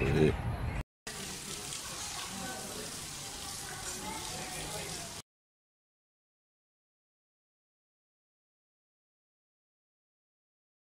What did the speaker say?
Yeah.